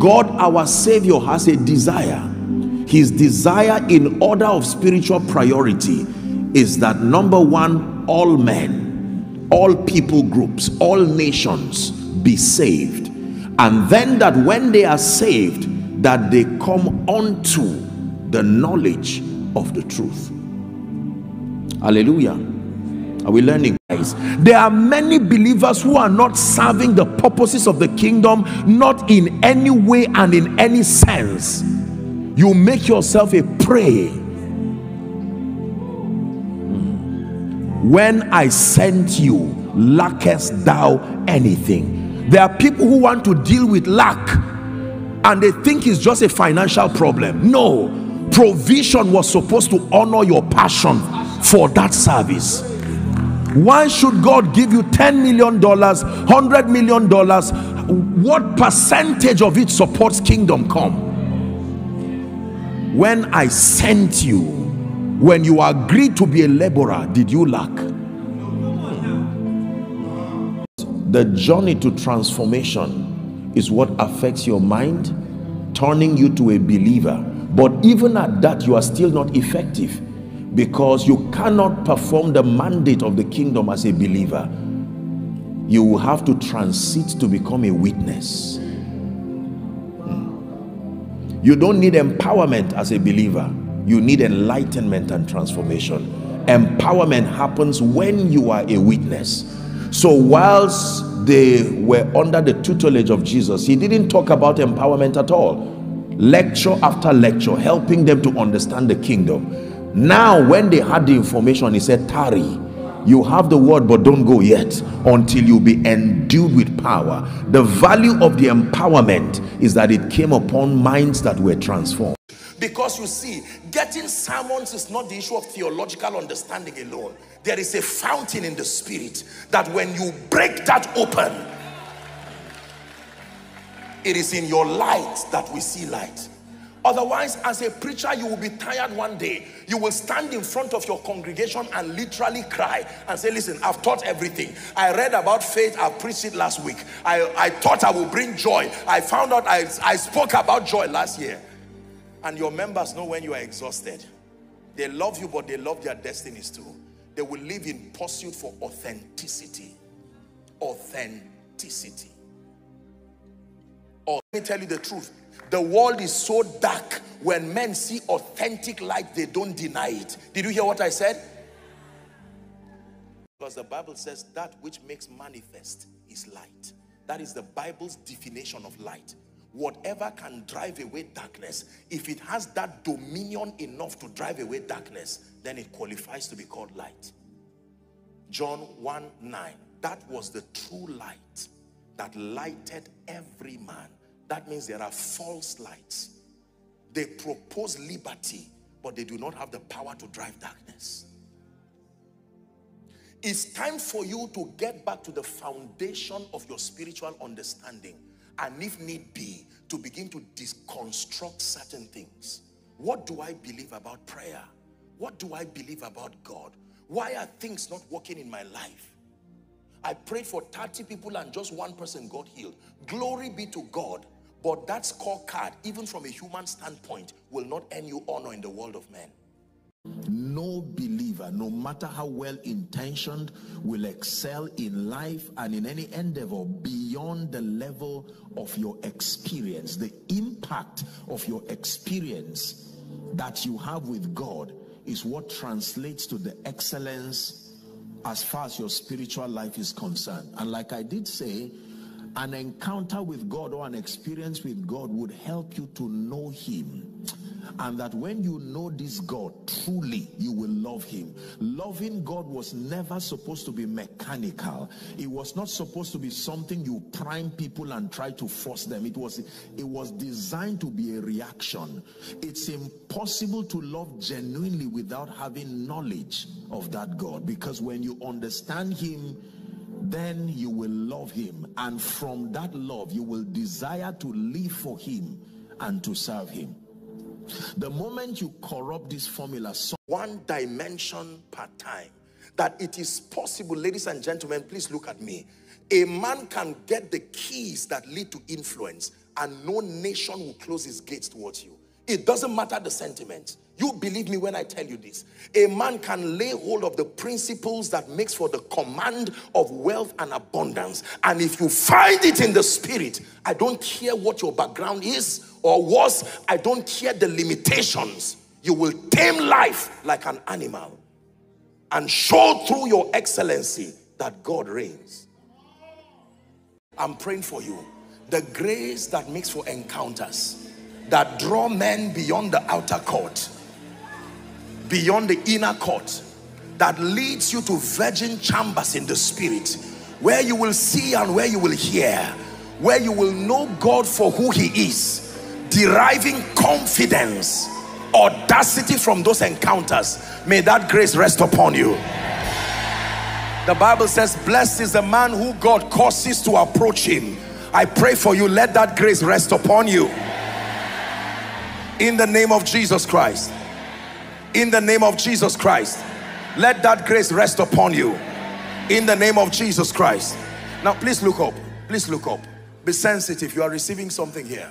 God, our Savior, has a desire. His desire in order of spiritual priority is that number one, all men, all people groups, all nations be saved. And then that when they are saved, that they come unto the knowledge of the truth. Hallelujah. Are we learning, guys? There are many believers who are not serving the purposes of the kingdom, not in any way and in any sense. You make yourself a prey. When I sent you, lackest thou anything? There are people who want to deal with lack and they think it's just a financial problem. No, provision was supposed to honor your passion for that service why should god give you 10 million dollars 100 million dollars? What percentage of it supports kingdom come? When i sent you when you agreed to be a laborer did you lack? The journey to transformation is what affects your mind turning you to a believer. But even at that you are still not effective because you cannot perform the mandate of the kingdom as a believer. You will have to transit to become a witness. Hmm. you don't need empowerment as a believer. You need enlightenment and transformation. Empowerment happens when you are a witness. So whilst they were under the tutelage of Jesus he didn't talk about empowerment at all. Lecture after lecture helping them to understand the kingdom now, when they had the information, he said, Tarry, you have the word, but don't go yet until you be endued with power. The value of the empowerment is that it came upon minds that were transformed. Because you see, getting sermons is not the issue of theological understanding alone. There is a fountain in the spirit that when you break that open, it is in your light that we see light. Otherwise, as a preacher, you will be tired one day. You will stand in front of your congregation and literally cry and say, listen, I've taught everything. I read about faith. I preached it last week. I, I thought I would bring joy. I found out I, I spoke about joy last year. And your members know when you are exhausted. They love you, but they love their destinies too. They will live in pursuit for authenticity. Authenticity. Or let me tell you the truth the world is so dark. When men see authentic light, they don't deny it. Did you hear what I said? Because the Bible says that which makes manifest is light. That is the Bible's definition of light. Whatever can drive away darkness, if it has that dominion enough to drive away darkness, then it qualifies to be called light. John 1 9. That was the true light that lighted every man that means there are false lights. They propose liberty, but they do not have the power to drive darkness. It's time for you to get back to the foundation of your spiritual understanding and if need be, to begin to deconstruct certain things. What do I believe about prayer? What do I believe about God? Why are things not working in my life? I prayed for 30 people and just one person got healed. Glory be to God. But that scorecard, even from a human standpoint, will not earn you honor in the world of men. No believer, no matter how well intentioned, will excel in life and in any endeavor beyond the level of your experience, the impact of your experience that you have with God is what translates to the excellence as far as your spiritual life is concerned. And like I did say, an encounter with God or an experience with God would help you to know him and that when you know this God truly you will love him. Loving God was never supposed to be mechanical. It was not supposed to be something you prime people and try to force them. It was it was designed to be a reaction. It's impossible to love genuinely without having knowledge of that God. Because when you understand him then you will love him. And from that love, you will desire to live for him and to serve him. The moment you corrupt this formula, so one dimension per time, that it is possible, ladies and gentlemen, please look at me. A man can get the keys that lead to influence and no nation will close its gates towards you. It doesn't matter the sentiment. You believe me when I tell you this. A man can lay hold of the principles that makes for the command of wealth and abundance. And if you find it in the spirit, I don't care what your background is or was, I don't care the limitations. You will tame life like an animal and show through your excellency that God reigns. I'm praying for you. The grace that makes for encounters, that draw men beyond the outer court beyond the inner court that leads you to virgin chambers in the spirit where you will see and where you will hear where you will know God for who he is deriving confidence audacity from those encounters. May that grace rest upon you. The Bible says blessed is the man who God causes to approach him. I pray for you. Let that grace rest upon you in the name of Jesus Christ. In the name of Jesus Christ. Let that grace rest upon you. In the name of Jesus Christ. Now please look up. Please look up. Be sensitive. You are receiving something here